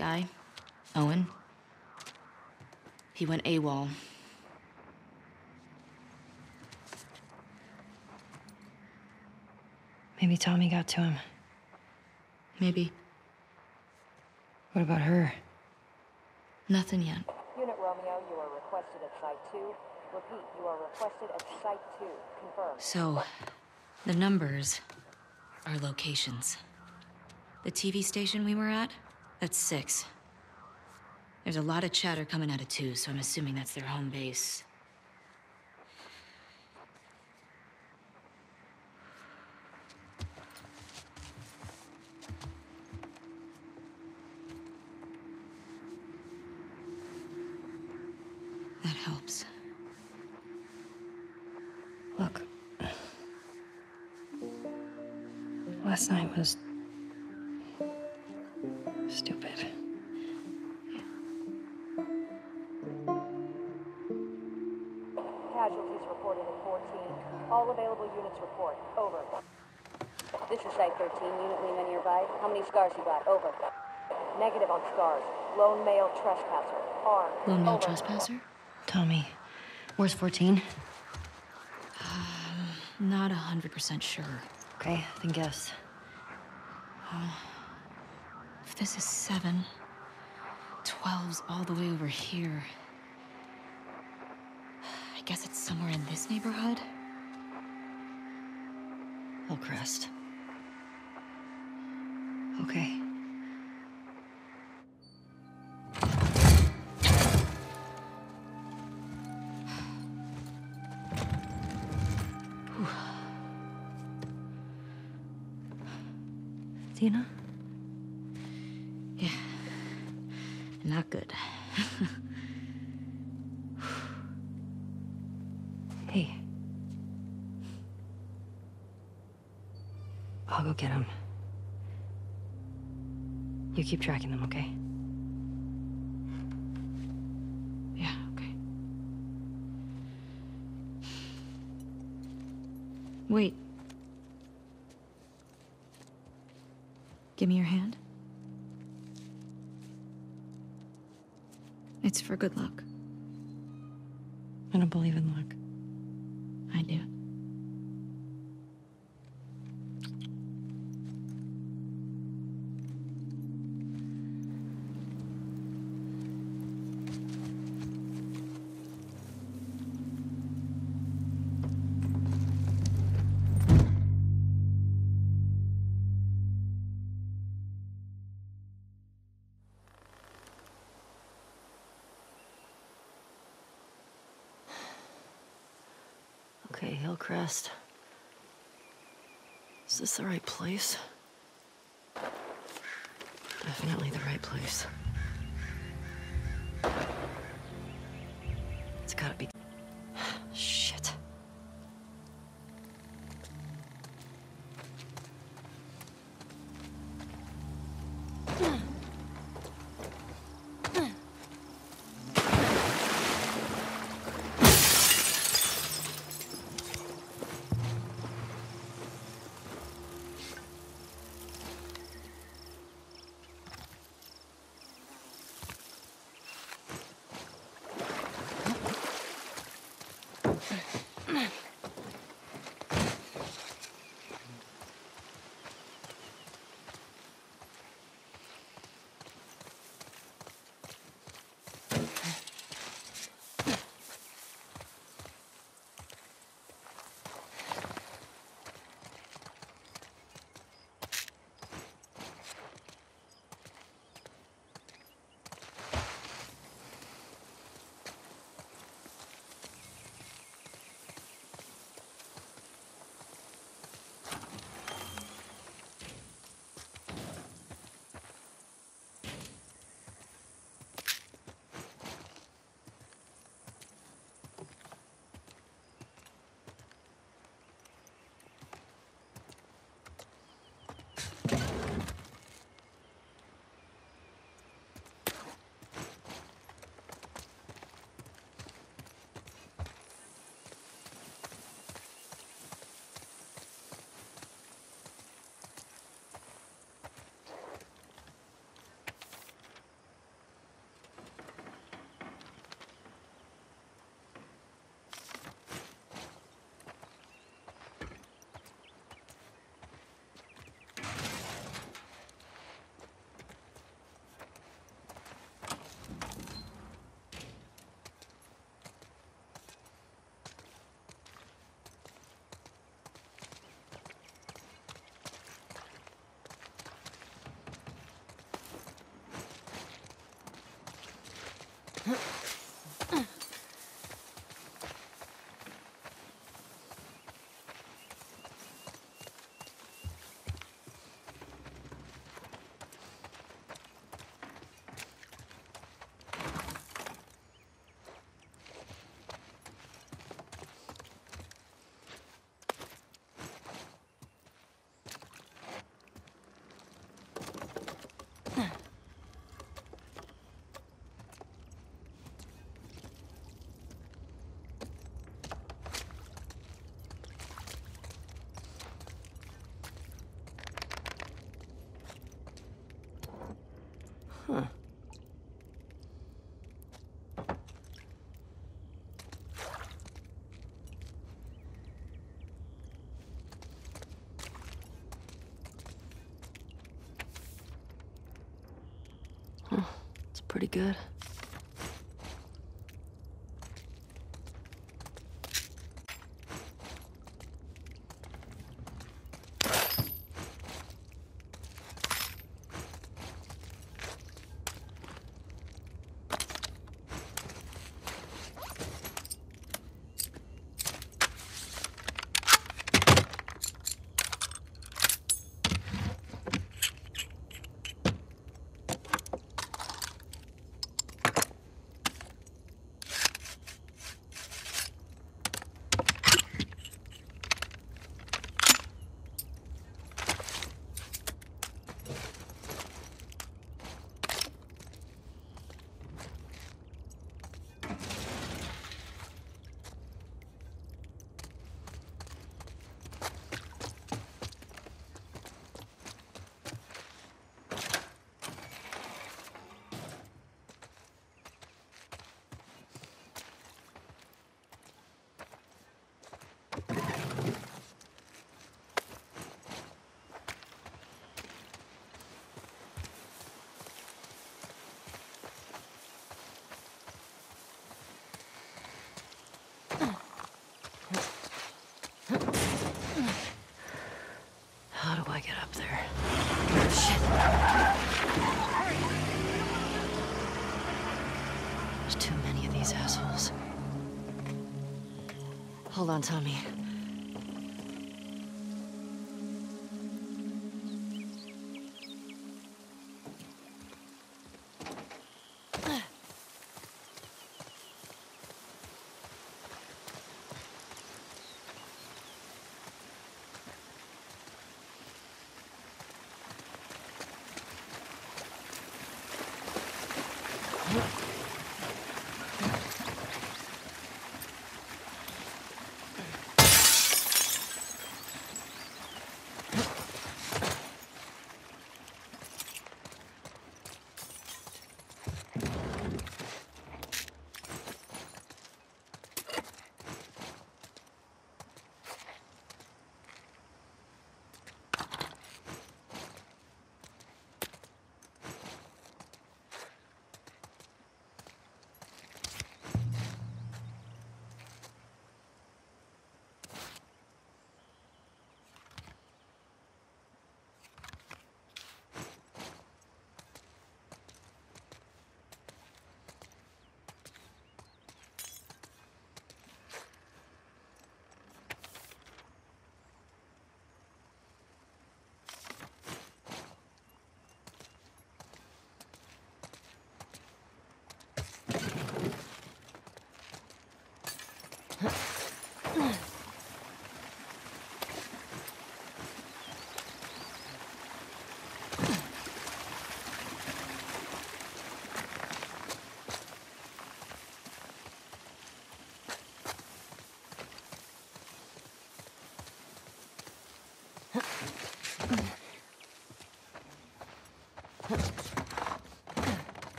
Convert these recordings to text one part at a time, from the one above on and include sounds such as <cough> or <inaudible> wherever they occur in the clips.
Guy, Owen. He went AWOL. Maybe Tommy got to him. Maybe. What about her? Nothing yet. Unit Romeo, you are requested at Site 2. Repeat, you are requested at Site 2. Confirm. So, the numbers are locations. The TV station we were at, that's six. There's a lot of chatter coming out of two, so I'm assuming that's their home base. Lone male trespasser. Armed. Lone male Over. trespasser? Tommy, where's 14? Um, not a hundred percent sure. Okay, then guess. Uh, if this is seven, 12's all the way over here. I guess it's somewhere in this neighborhood? Hillcrest. Okay. Dina? Yeah. Not good. <laughs> Hey. I'll go get him. You keep tracking them, okay? Yeah, okay. Wait. Give me your hand. It's for good luck. Hillcrest. Is this the right place? Definitely the right place. It's gotta be. Huh? Pretty good. How do I get up there? Oh, shit. There's too many of these assholes. Hold on, Tommy.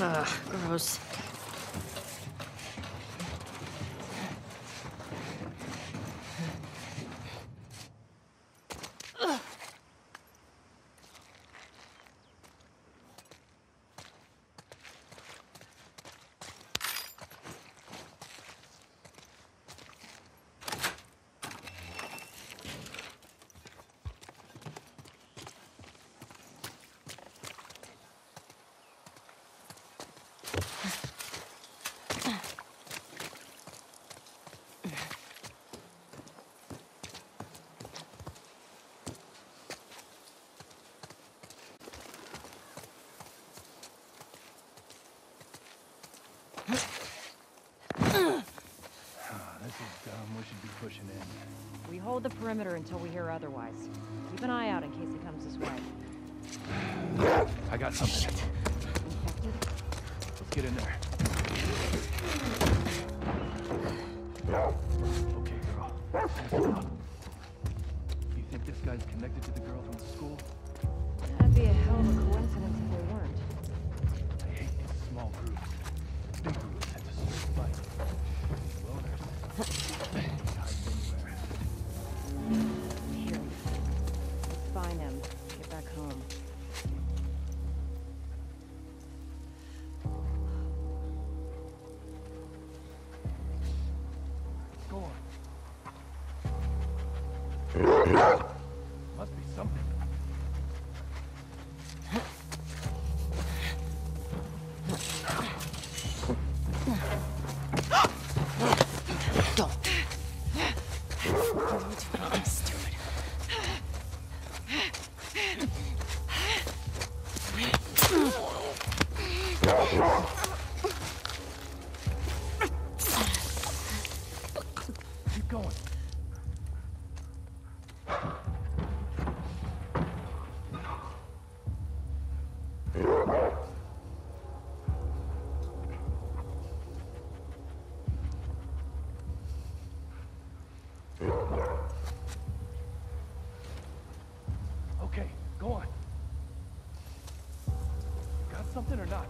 Ugh, gross. Pushing in. We hold the perimeter until we hear otherwise. Keep an eye out in case he comes this way. I got something. Infected? Let's get in there. Okay, girl. You think this guy's connected to the girl from school? That'd be a hell of a coincidence if they weren't. I hate these small groups. Big groups tend to straight Okay, go on. Got something or not?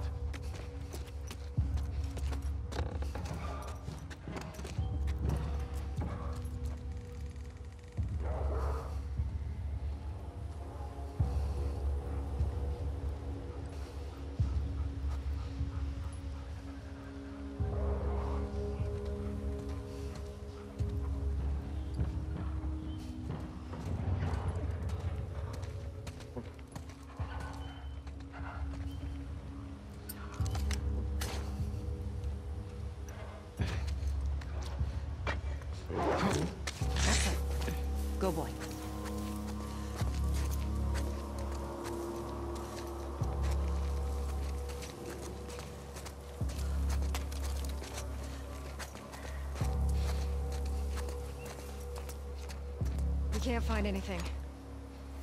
Can't find anything.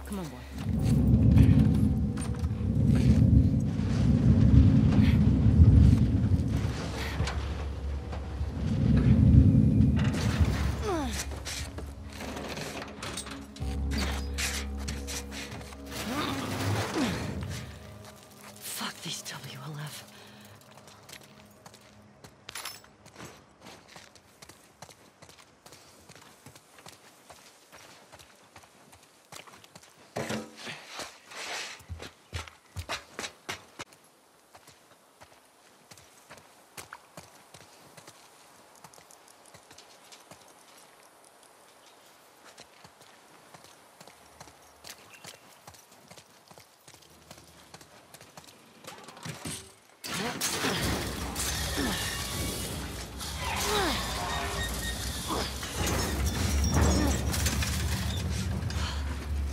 Come on, boy. Fuck these WLF.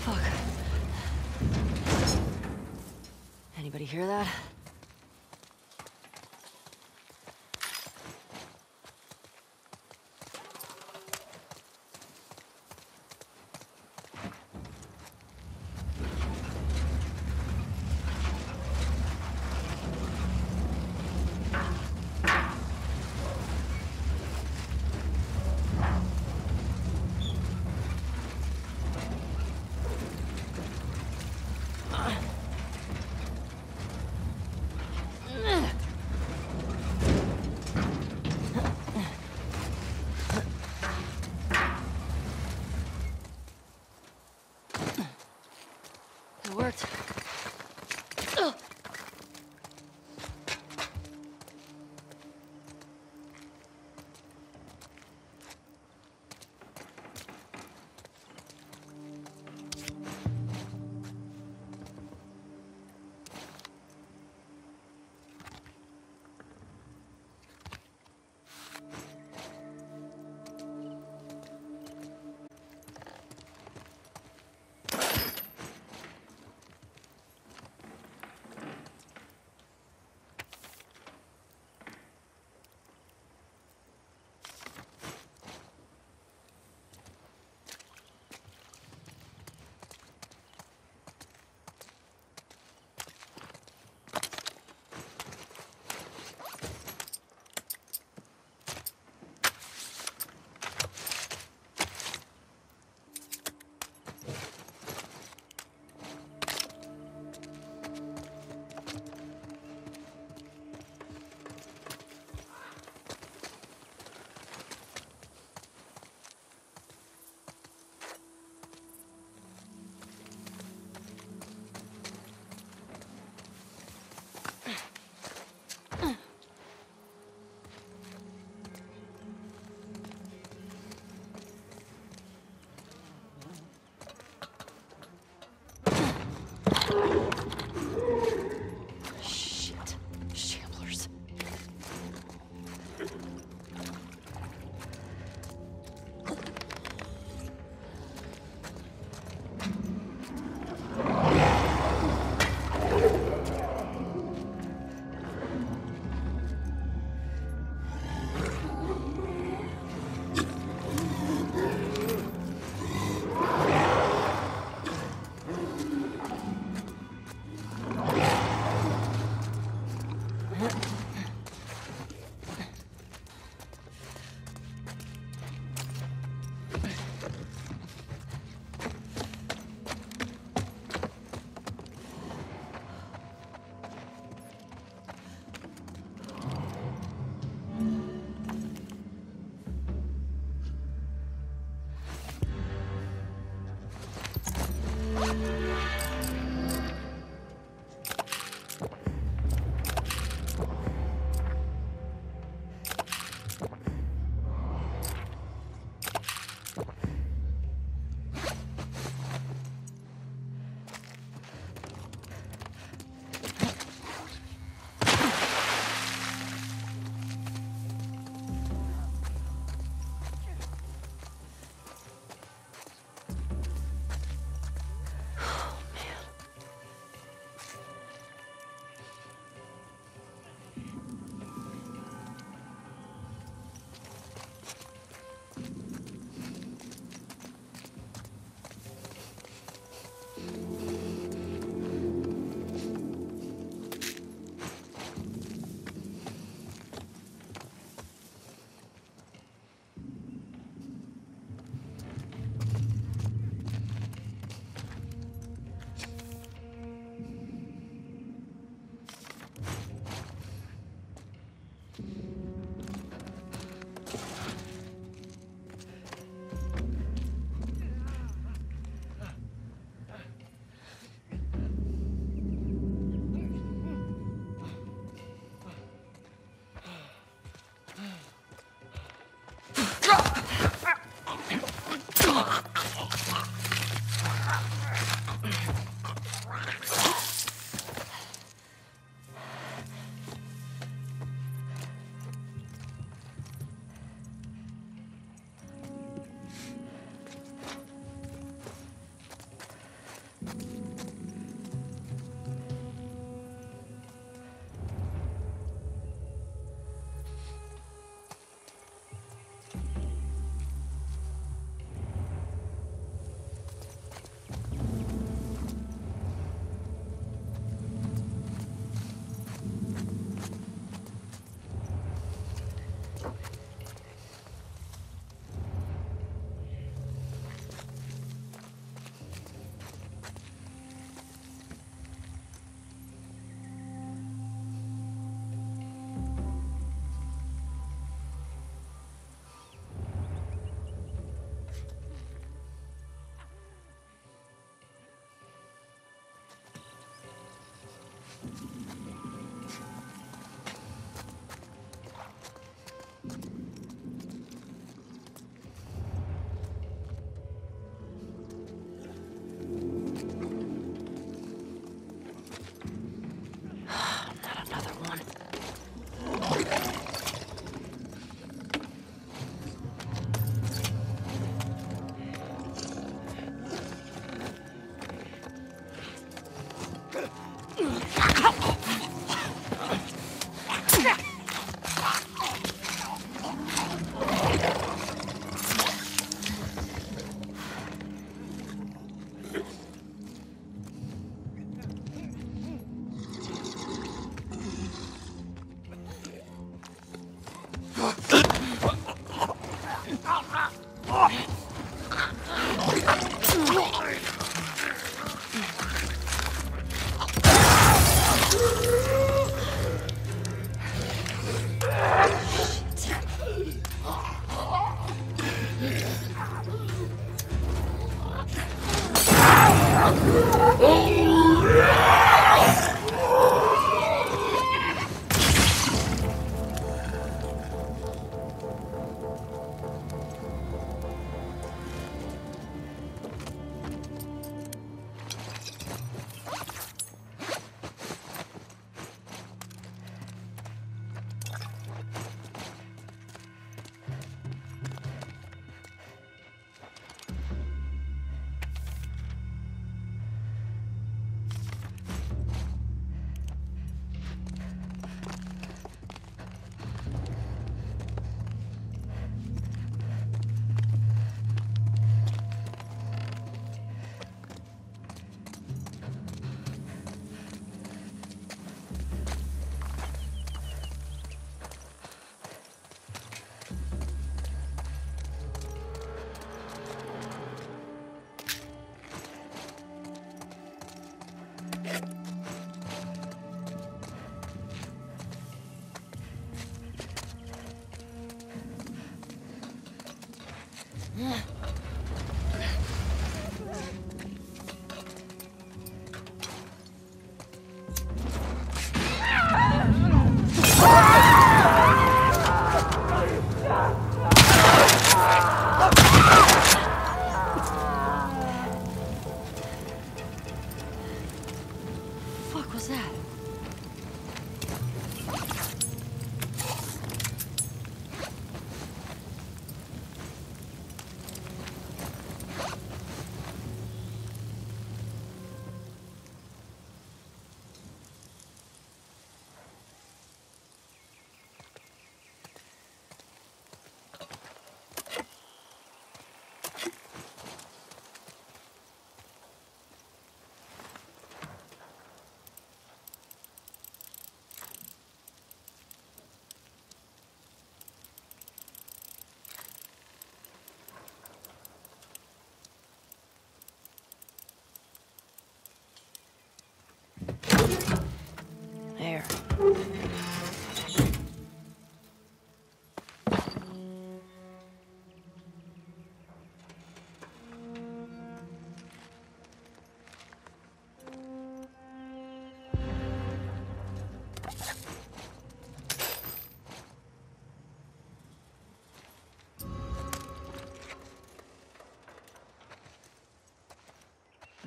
Fuck. Anybody hear that?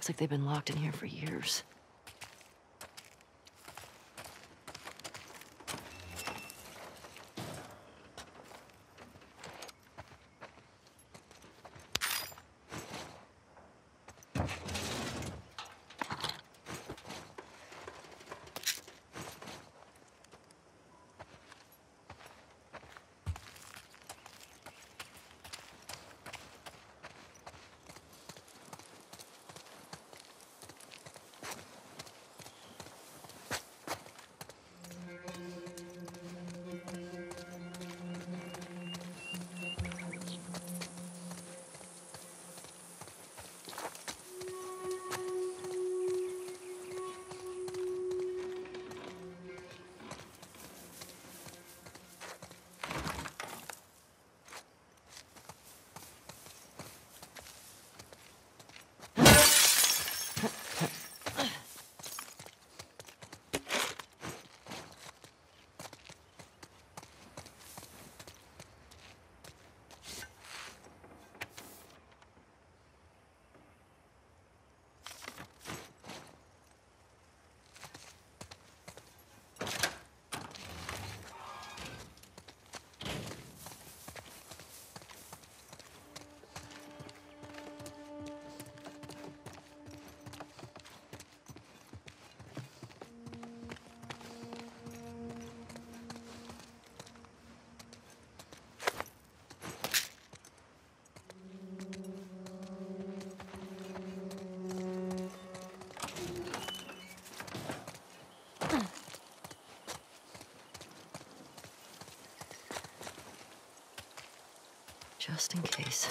Looks like they've been locked in here for years. Just in case.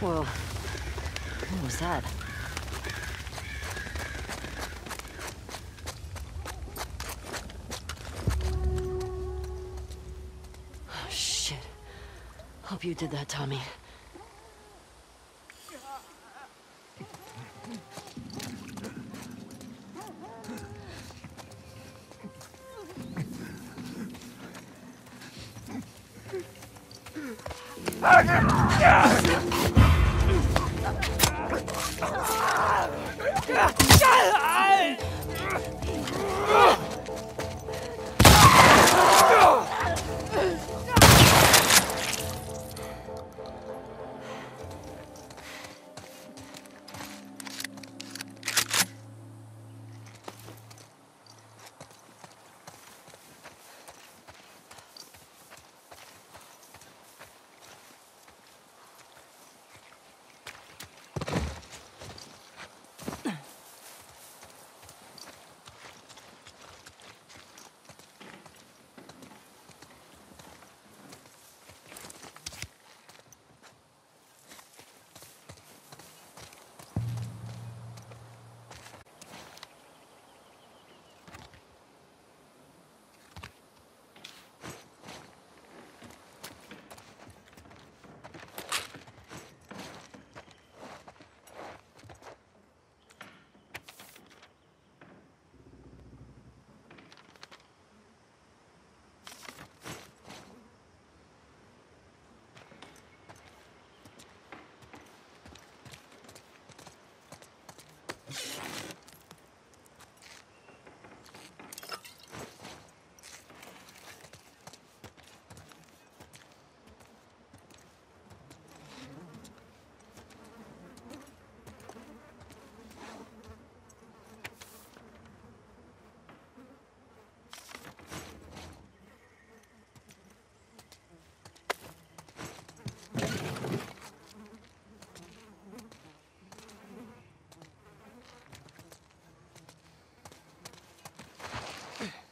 Whoa. What was that? Oh, shit. Hope you did that, Tommy.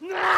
Yeah.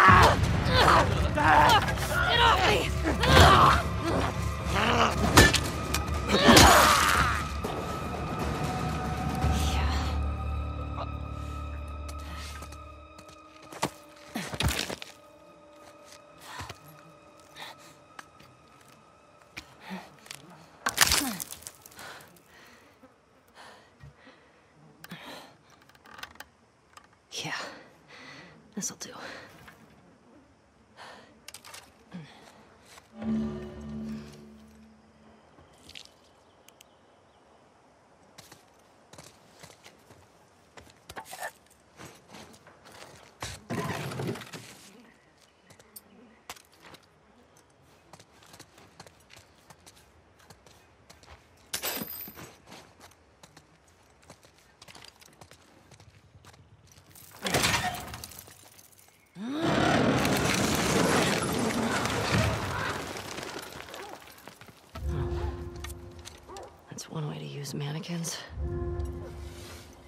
Mannequins.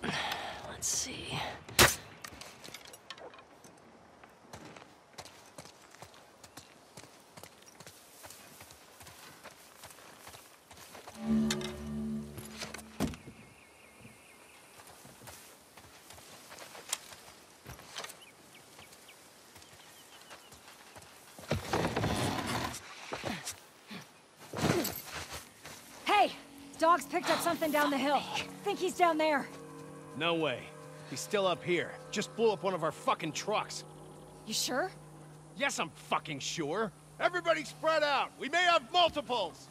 Let's see. Hey! Dog's picked up something down the hill. Think he's down there. No way. He's still up here. Just blew up one of our fucking trucks. You sure? Yes, I'm fucking sure. Everybody spread out. We may have multiples.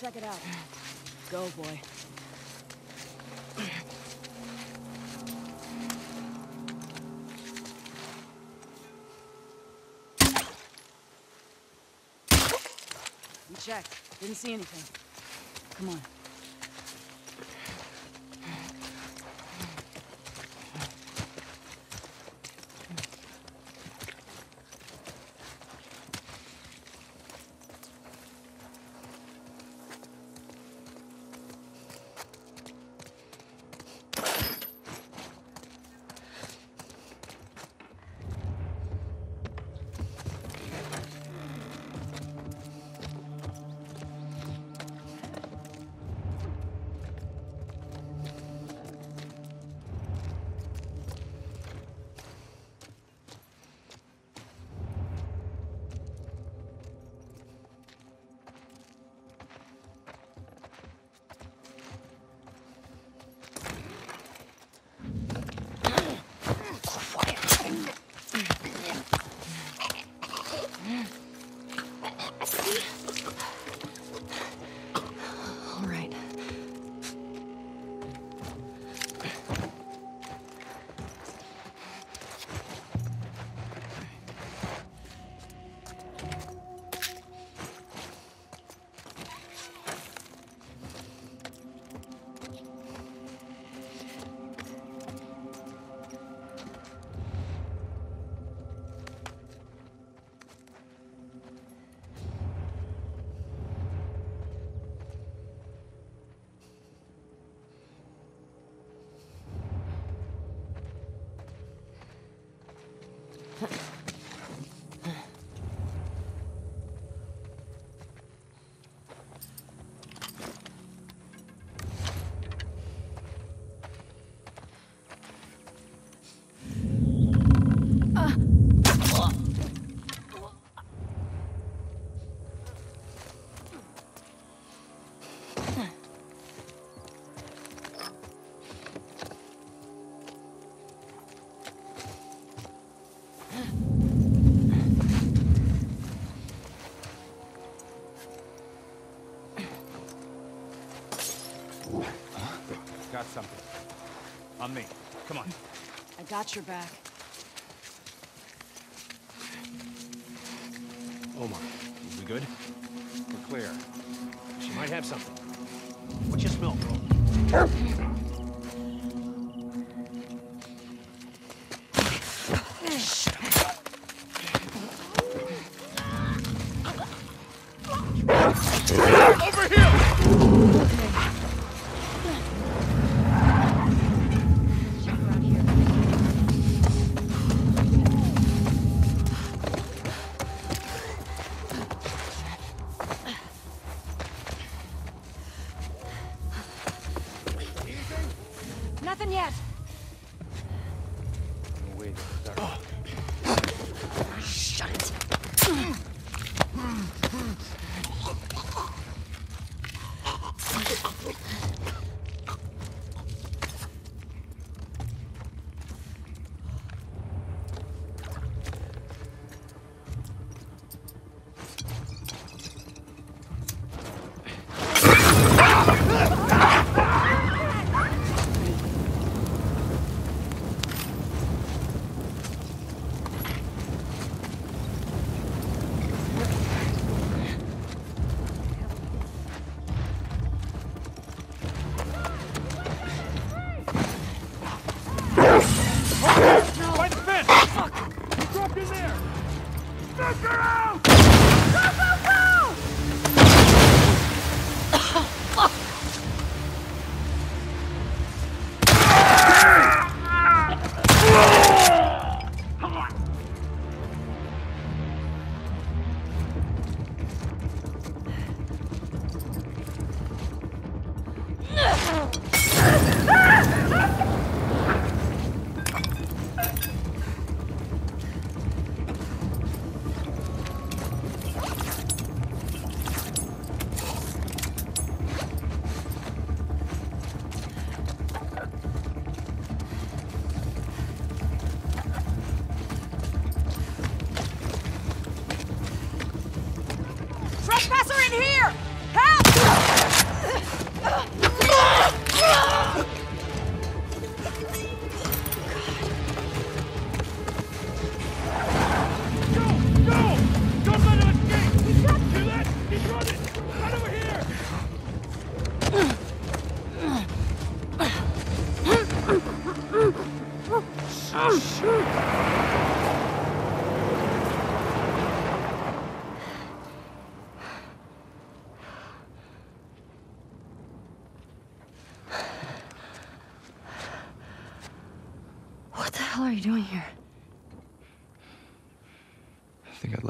Check it out. Go, boy. We checked. Didn't see anything. Come on. Got your back. Omar, we good? We're clear. She might have something. What you smell, girl?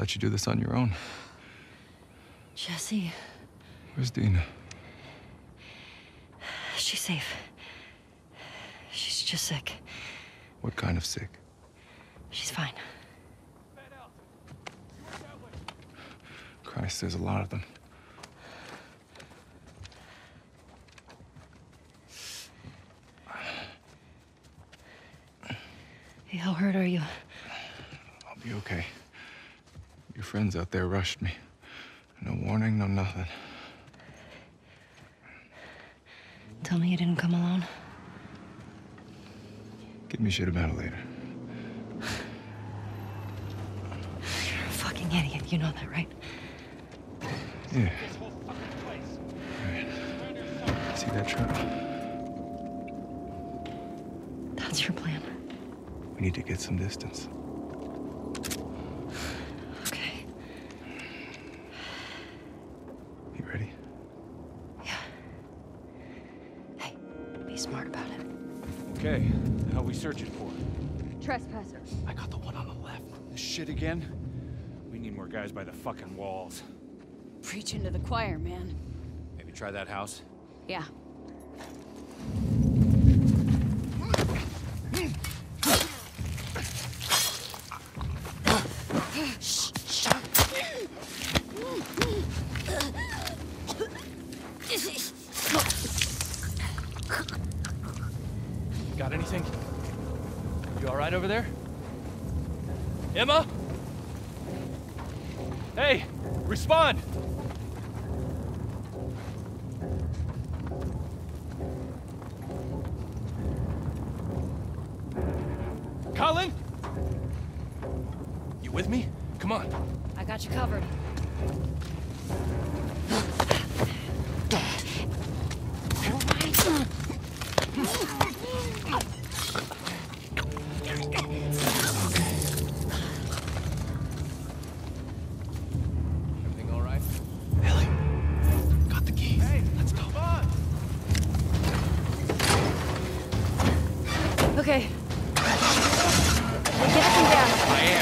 Let you do this on your own. Jesse, Where's Dina? she's safe. She's just sick. What kind of sick? She's fine. Christ, there's a lot of them. Hey, how hurt are you? I'll be okay. Your friends out there rushed me. No warning, no nothing. Tell me you didn't come alone. Give me shit about it later. You're a fucking idiot. You know that, right? Yeah. Right. See that truck? That's your plan. We need to get some distance. Okay. You ready? Yeah. Hey, be smart about it. Okay, how we searching for? Trespasser. I got the one on the left. This shit again? We need more guys by the fucking walls. Preaching to the choir, man. Maybe try that house? Yeah.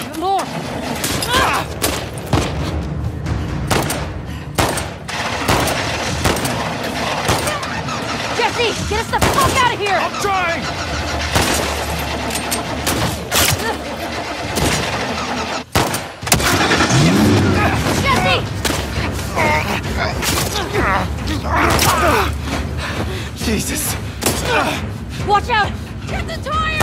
Am. Ah! Jesse, get us the fuck out of here! I'm trying! Jesse! Jesus. Watch out! Get the tires!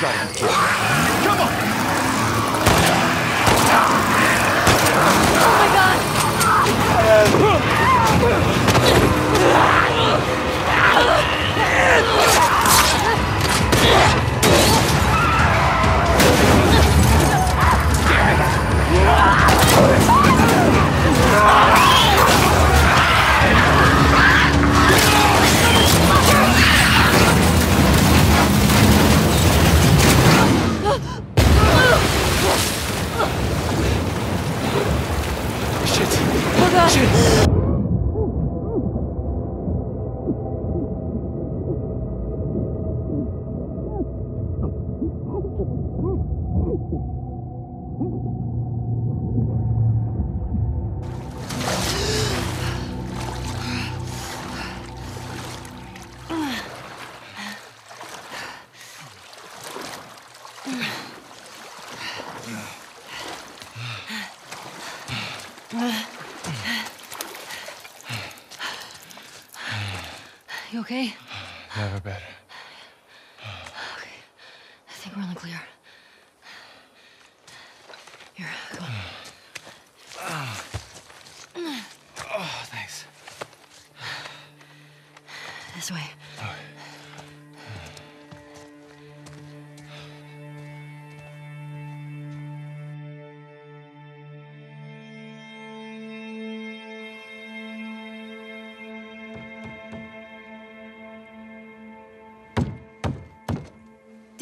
got him. action!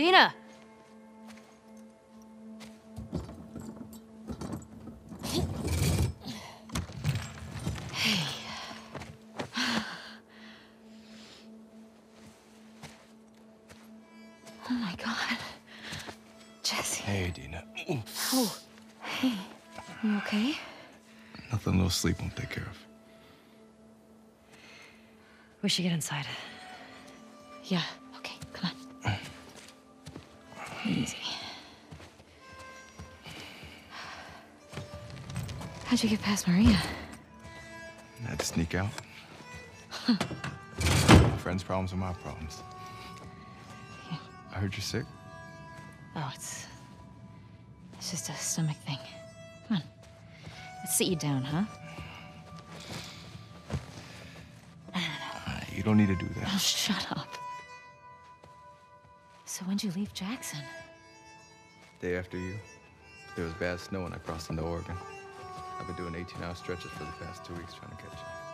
Dina! <sighs> Oh my god. Jesse. Hey, Dina. Ooh, Oh, hey. You okay? Nothing a little sleep won't take care of. We should get inside. Yeah, How'd you get past Maria? I had to sneak out. my friend's problems are my problems. I heard you're sick. Oh, it's. It's just a stomach thing. Come on. Let's sit you down, huh? Uh, you don't need to do that. Oh, shut up. So when'd you leave Jackson? Day after you, there was bad snow and I crossed into Oregon. I've been doing 18 hour stretches for the past two weeks trying to catch you.